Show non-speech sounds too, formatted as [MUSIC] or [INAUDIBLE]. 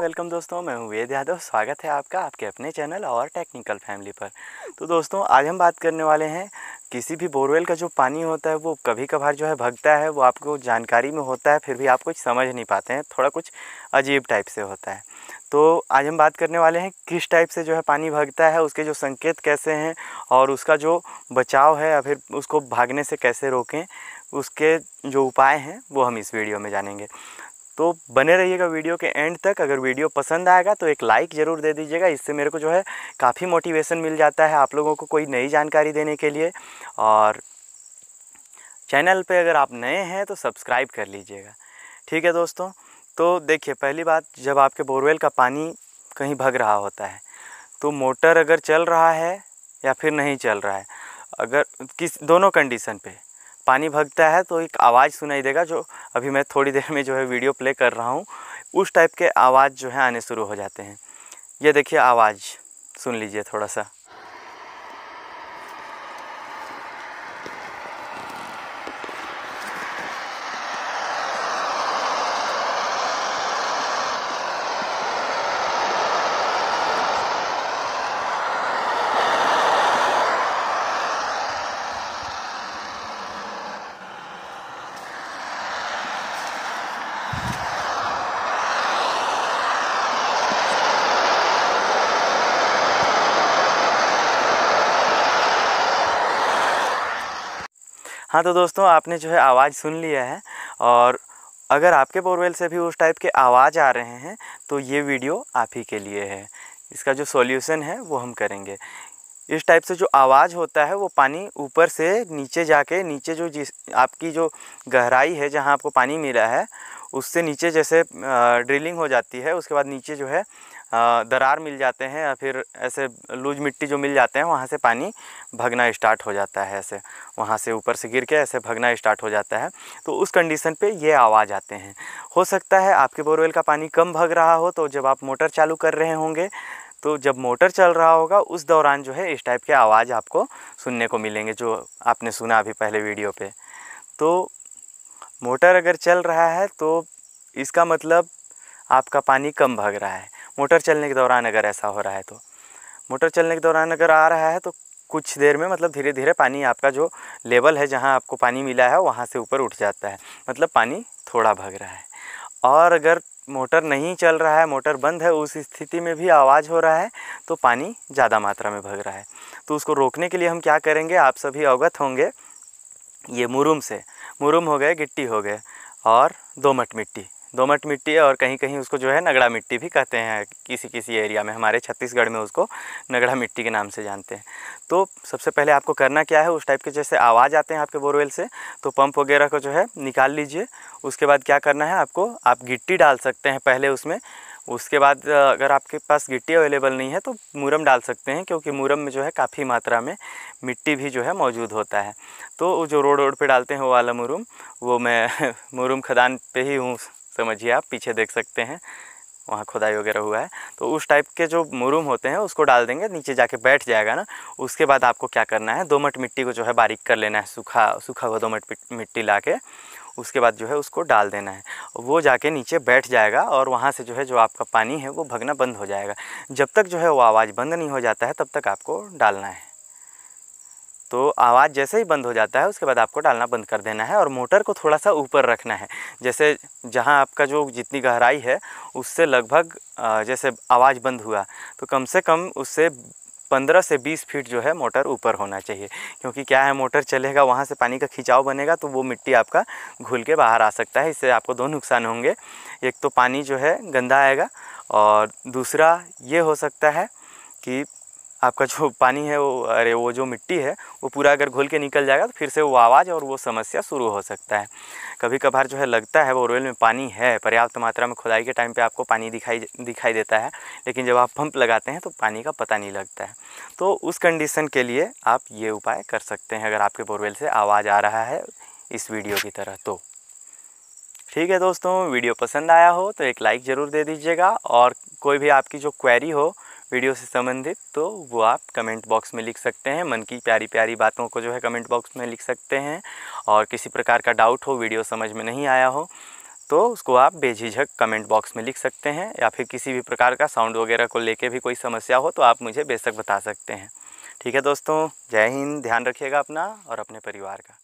Welcome दोस्तों, मैं हूँ वेद यादव। स्वागत है आपका आपके अपने चैनल और टेक्निकल फैमिली पर। तो दोस्तों, आज हम बात करने वाले हैं, किसी भी बोरवेल का जो पानी होता है, वो कभी कभार जो है भगता है, वो आपको जानकारी में होता है, फिर भी आप कुछ समझ नहीं पाते हैं, थोड़ा कुछ अजीब टाइप से होता है। तो आज हम बात करने वाले हैं, किस टाइप से जो है पानी भगता है, उसके जो संकेत कैसे हैं, और उसका जो बचाव है, या फिर उसको भागने से कैसे रोकें, उसके जो उपाय हैं, वो हम इस वीडियो में जानेंगे। तो बने रहिएगा वीडियो के एंड तक। अगर वीडियो पसंद आएगा तो एक लाइक ज़रूर दे दीजिएगा। इससे मेरे को जो है काफ़ी मोटिवेशन मिल जाता है आप लोगों को कोई नई जानकारी देने के लिए। और चैनल पे अगर आप नए हैं तो सब्सक्राइब कर लीजिएगा। ठीक है दोस्तों? तो देखिए, पहली बात, जब आपके बोरवेल का पानी कहीं भग रहा होता है तो मोटर अगर चल रहा है या फिर नहीं चल रहा है, अगर किस, दोनों कंडीशन पे पानी भगता है तो एक आवाज़ सुनाई देगा जो अभी मैं थोड़ी देर में जो है वीडियो प्ले कर रहा हूँ। उस टाइप के आवाज़ जो है आने शुरू हो जाते हैं। ये देखिए आवाज़, सुन लीजिए थोड़ा सा। हाँ तो दोस्तों, आपने जो है आवाज़ सुन लिया है और अगर आपके बोरवेल से भी उस टाइप के आवाज़ आ रहे हैं तो ये वीडियो आप ही के लिए है। इसका जो सॉल्यूशन है, वो हम करेंगे। इस टाइप से जो आवाज़ होता है, वो पानी ऊपर से नीचे जाके, नीचे जो जिस, आपकी जो गहराई है, जहाँ आपको पानी मिला है, उससे नीचे जैसे ड्रिलिंग हो जाती है, उसके बाद नीचे जो है दरार मिल जाते हैं या फिर ऐसे लूज मिट्टी जो मिल जाते हैं, वहाँ से पानी भगना स्टार्ट हो जाता है ऐसे। वहाँ से ऊपर से गिर के ऐसे भगना स्टार्ट हो जाता है। तो उस कंडीशन पे ये आवाज़ आते हैं। हो सकता है आपके बोरवेल का पानी कम भग रहा हो तो जब आप मोटर चालू कर रहे होंगे तो जब मोटर चल रहा होगा, उस दौरान जो है इस टाइप के आवाज़ आपको सुनने को मिलेंगे, जो आपने सुना अभी पहले वीडियो पे। तो मोटर अगर चल रहा है तो इसका मतलब आपका पानी कम भग रहा है। मोटर चलने के दौरान अगर ऐसा हो रहा है तो। मोटर चलने के दौरान अगर आ रहा है तो कुछ देर में मतलब धीरे धीरे पानी आपका जो लेवल है, जहाँ आपको पानी मिला है, वहाँ से ऊपर उठ जाता है। मतलब पानी थोड़ा भग रहा है। और अगर मोटर नहीं चल रहा है, मोटर बंद है, उस स्थिति में भी आवाज़ हो रहा है तो पानी ज़्यादा मात्रा में भग रहा है। तो उसको रोकने के लिए हम क्या करेंगे? आप सभी अवगत होंगे, ये मुरुम से। मुरुम हो गए, गिट्टी हो गए और दोमट मिट्टी। दोमट मिट्टी और कहीं कहीं उसको जो है नगड़ा मिट्टी भी कहते हैं किसी किसी एरिया में, हमारे छत्तीसगढ़ में उसको नगड़ा मिट्टी के नाम से जानते हैं। तो सबसे पहले आपको करना क्या है, उस टाइप के जैसे आवाज़ आते हैं आपके बोरवेल से तो पंप वगैरह को जो है निकाल लीजिए। उसके बाद क्या करना है आपको, आप गिट्टी डाल सकते हैं पहले उसमें। उसके बाद अगर आपके पास गिट्टी अवेलेबल नहीं है तो मुरम डाल सकते हैं, क्योंकि मुरम में जो है काफ़ी मात्रा में मिट्टी भी जो है मौजूद होता है। तो जो रोड रोड पे डालते हैं वो वाला मुरुम, वो मैं [LAUGHS] मुरुम खदान पे ही हूँ। समझिए आप, पीछे देख सकते हैं, वहाँ खुदाई वगैरह हुआ है। तो उस टाइप के जो मुरूम होते हैं, उसको डाल देंगे, नीचे जाके बैठ जाएगा ना, उसके बाद आपको क्या करना है, दोमट मिट्टी को जो है बारीक कर लेना है, सूखा सूखा हुआ दोमट मिट्टी ला के उसके बाद जो है उसको डाल देना है। वो जाके नीचे बैठ जाएगा और वहाँ से जो है जो आपका पानी है, वो भगना बंद हो जाएगा। जब तक जो है वो आवाज़ बंद नहीं हो जाता है, तब तक आपको डालना है। तो आवाज़ जैसे ही बंद हो जाता है, उसके बाद आपको डालना बंद कर देना है और मोटर को थोड़ा सा ऊपर रखना है। जैसे जहाँ आपका जो जितनी गहराई है, उससे लगभग जैसे आवाज़ बंद हुआ तो कम से कम उससे पंद्रह से बीस फीट जो है मोटर ऊपर होना चाहिए। क्योंकि क्या है, मोटर चलेगा, वहाँ से पानी का खिंचाव बनेगा तो वो मिट्टी आपका घुल के बाहर आ सकता है, इससे आपको दो नुकसान होंगे। एक तो पानी जो है गंदा आएगा और दूसरा ये हो सकता है कि आपका जो पानी है वो, अरे वो जो मिट्टी है, वो पूरा अगर घुल के निकल जाएगा तो फिर से वो आवाज़ और वो समस्या शुरू हो सकता है। कभी कभार जो है लगता है बोरवेल में पानी है, पर्याप्त मात्रा में खुदाई के टाइम पे आपको पानी दिखाई दिखाई देता है, लेकिन जब आप पंप लगाते हैं तो पानी का पता नहीं लगता है। तो उस कंडीशन के लिए आप ये उपाय कर सकते हैं अगर आपके बोरवेल से आवाज़ आ रहा है इस वीडियो की तरह तो। ठीक है दोस्तों वीडियो पसंद आया हो तो एक लाइक ज़रूर दे दीजिएगा और कोई भी आपकी जो क्वेरी हो वीडियो से संबंधित तो वो आप कमेंट बॉक्स में लिख सकते हैं। मन की प्यारी प्यारी बातों को जो है कमेंट बॉक्स में लिख सकते हैं और किसी प्रकार का डाउट हो, वीडियो समझ में नहीं आया हो तो उसको आप बेझिझक कमेंट बॉक्स में लिख सकते हैं या फिर किसी भी प्रकार का साउंड वगैरह को लेके भी कोई समस्या हो तो आप मुझे बेशक बता सकते हैं। ठीक है दोस्तों, जय हिंद, ध्यान रखिएगा अपना और अपने परिवार का।